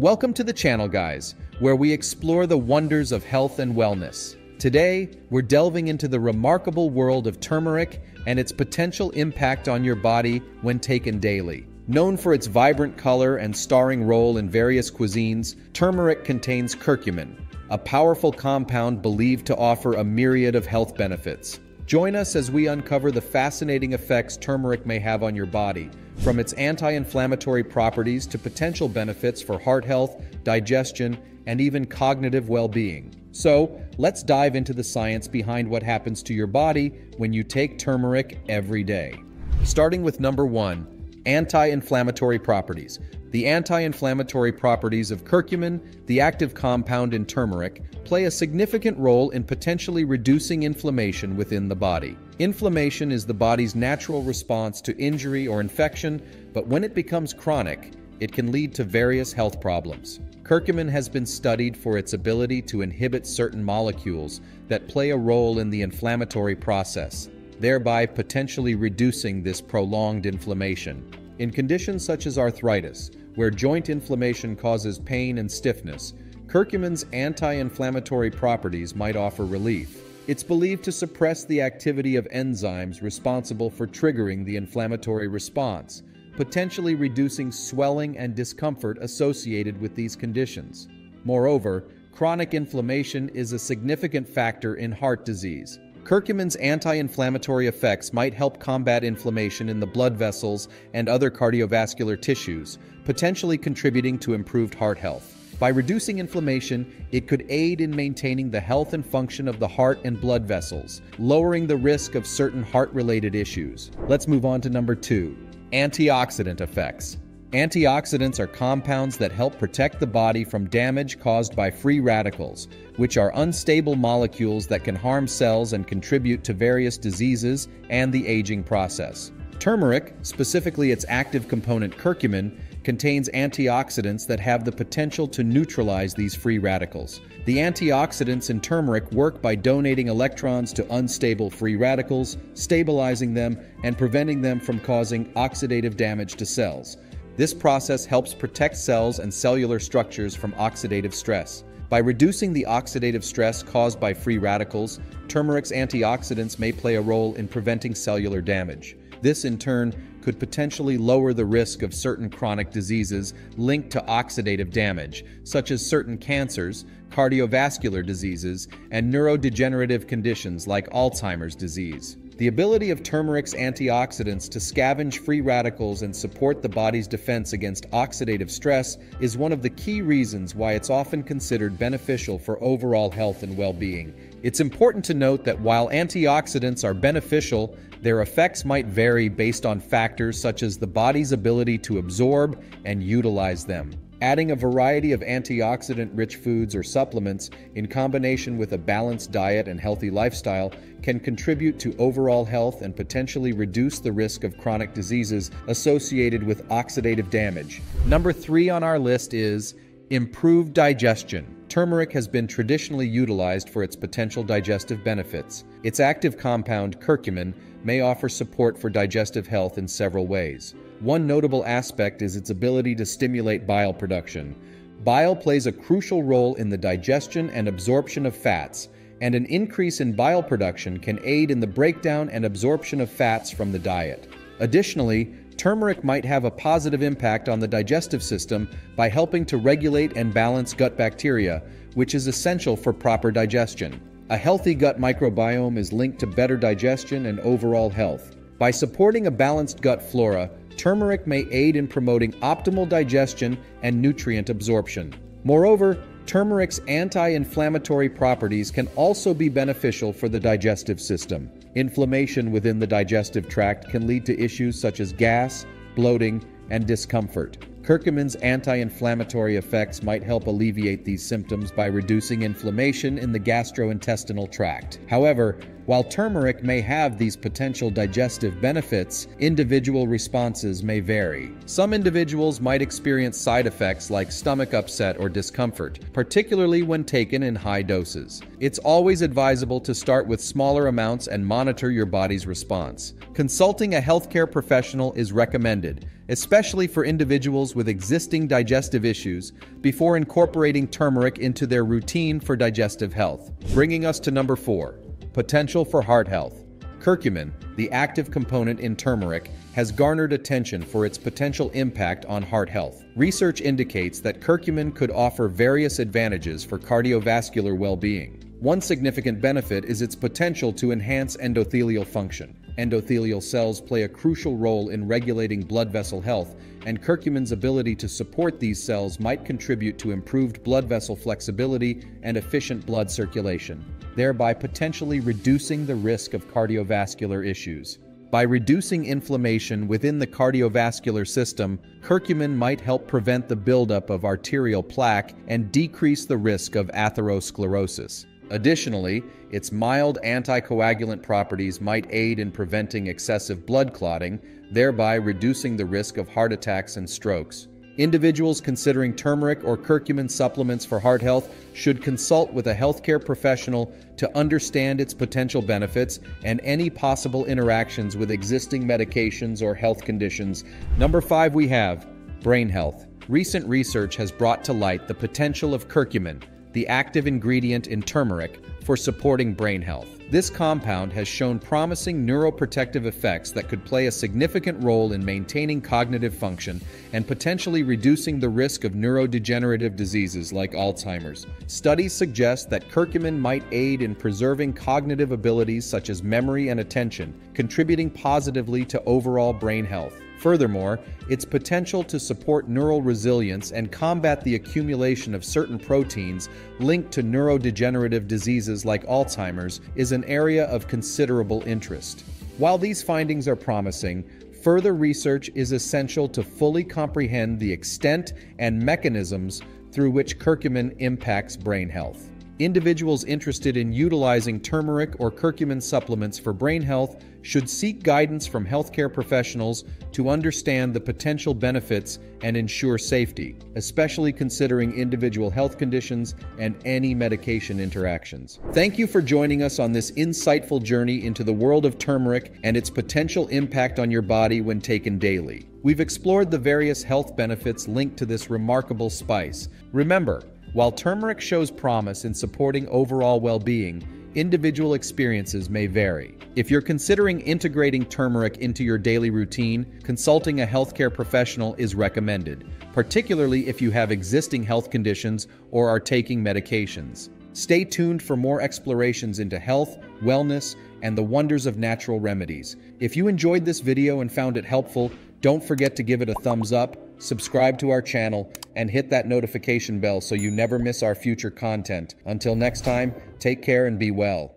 Welcome to the channel, guys, where we explore the wonders of health and wellness. Today, we're delving into the remarkable world of turmeric and its potential impact on your body when taken daily. Known for its vibrant color and starring role in various cuisines, turmeric contains curcumin, a powerful compound believed to offer a myriad of health benefits. Join us as we uncover the fascinating effects turmeric may have on your body, from its anti inflammatory properties to potential benefits for heart health, digestion, and even cognitive well being. So, let's dive into the science behind what happens to your body when you take turmeric every day. Starting with number one anti inflammatory properties. The anti inflammatory properties of curcumin, the active compound in turmeric, play a significant role in potentially reducing inflammation within the body. Inflammation is the body's natural response to injury or infection, but when it becomes chronic, it can lead to various health problems. Curcumin has been studied for its ability to inhibit certain molecules that play a role in the inflammatory process, thereby potentially reducing this prolonged inflammation. In conditions such as arthritis, where joint inflammation causes pain and stiffness, curcumin's anti-inflammatory properties might offer relief. It's believed to suppress the activity of enzymes responsible for triggering the inflammatory response, potentially reducing swelling and discomfort associated with these conditions. Moreover, chronic inflammation is a significant factor in heart disease. Curcumin's anti-inflammatory effects might help combat inflammation in the blood vessels and other cardiovascular tissues, potentially contributing to improved heart health. By reducing inflammation, it could aid in maintaining the health and function of the heart and blood vessels, lowering the risk of certain heart-related issues. Let's move on to number two, antioxidant effects. Antioxidants are compounds that help protect the body from damage caused by free radicals, which are unstable molecules that can harm cells and contribute to various diseases and the aging process. Turmeric, specifically its active component curcumin, contains antioxidants that have the potential to neutralize these free radicals. The antioxidants in turmeric work by donating electrons to unstable free radicals, stabilizing them, and preventing them from causing oxidative damage to cells. This process helps protect cells and cellular structures from oxidative stress. By reducing the oxidative stress caused by free radicals, turmeric's antioxidants may play a role in preventing cellular damage. This, in turn, could potentially lower the risk of certain chronic diseases linked to oxidative damage, such as certain cancers, cardiovascular diseases, and neurodegenerative conditions like Alzheimer's disease. The ability of turmeric's antioxidants to scavenge free radicals and support the body's defense against oxidative stress is one of the key reasons why it's often considered beneficial for overall health and well being. It's important to note that while antioxidants are beneficial, their effects might vary based on factors such as the body's ability to absorb and utilize them. Adding a variety of antioxidant rich foods or supplements in combination with a balanced diet and healthy lifestyle can contribute to overall health and potentially reduce the risk of chronic diseases associated with oxidative damage. Number three on our list is improved digestion. Turmeric has been traditionally utilized for its potential digestive benefits. Its active compound, curcumin, may offer support for digestive health in several ways. One notable aspect is its ability to stimulate bile production. Bile plays a crucial role in the digestion and absorption of fats, and an increase in bile production can aid in the breakdown and absorption of fats from the diet. Additionally, turmeric might have a positive impact on the digestive system by helping to regulate and balance gut bacteria, which is essential for proper digestion. A healthy gut microbiome is linked to better digestion and overall health. By supporting a balanced gut flora, turmeric may aid in promoting optimal digestion and nutrient absorption. Moreover, turmeric's anti inflammatory properties can also be beneficial for the digestive system. Inflammation within the digestive tract can lead to issues such as gas, bloating, and discomfort. Curcumin's anti inflammatory effects might help alleviate these symptoms by reducing inflammation in the gastrointestinal tract. However, while turmeric may have these potential digestive benefits, individual responses may vary. Some individuals might experience side effects like stomach upset or discomfort, particularly when taken in high doses. It's always advisable to start with smaller amounts and monitor your body's response. Consulting a healthcare professional is recommended especially for individuals with existing digestive issues, before incorporating turmeric into their routine for digestive health. Bringing us to number four, potential for heart health. Curcumin, the active component in turmeric, has garnered attention for its potential impact on heart health. Research indicates that curcumin could offer various advantages for cardiovascular well-being. One significant benefit is its potential to enhance endothelial function. Endothelial cells play a crucial role in regulating blood vessel health, and curcumin's ability to support these cells might contribute to improved blood vessel flexibility and efficient blood circulation thereby potentially reducing the risk of cardiovascular issues. By reducing inflammation within the cardiovascular system, curcumin might help prevent the buildup of arterial plaque and decrease the risk of atherosclerosis. Additionally, its mild anticoagulant properties might aid in preventing excessive blood clotting, thereby reducing the risk of heart attacks and strokes. Individuals considering turmeric or curcumin supplements for heart health should consult with a healthcare professional to understand its potential benefits and any possible interactions with existing medications or health conditions. Number five, we have brain health. Recent research has brought to light the potential of curcumin, the active ingredient in turmeric, for supporting brain health. This compound has shown promising neuroprotective effects that could play a significant role in maintaining cognitive function and potentially reducing the risk of neurodegenerative diseases like Alzheimer's. Studies suggest that curcumin might aid in preserving cognitive abilities such as memory and attention, contributing positively to overall brain health. Furthermore, its potential to support neural resilience and combat the accumulation of certain proteins linked to neurodegenerative diseases like Alzheimer's is an area of considerable interest. While these findings are promising, further research is essential to fully comprehend the extent and mechanisms through which curcumin impacts brain health. Individuals interested in utilizing turmeric or curcumin supplements for brain health should seek guidance from healthcare professionals to understand the potential benefits and ensure safety, especially considering individual health conditions and any medication interactions. Thank you for joining us on this insightful journey into the world of turmeric and its potential impact on your body when taken daily. We've explored the various health benefits linked to this remarkable spice. Remember, while turmeric shows promise in supporting overall well being, individual experiences may vary. If you're considering integrating turmeric into your daily routine, consulting a healthcare professional is recommended, particularly if you have existing health conditions or are taking medications. Stay tuned for more explorations into health, wellness, and the wonders of natural remedies. If you enjoyed this video and found it helpful, don't forget to give it a thumbs up, subscribe to our channel, and hit that notification bell so you never miss our future content. Until next time, take care and be well.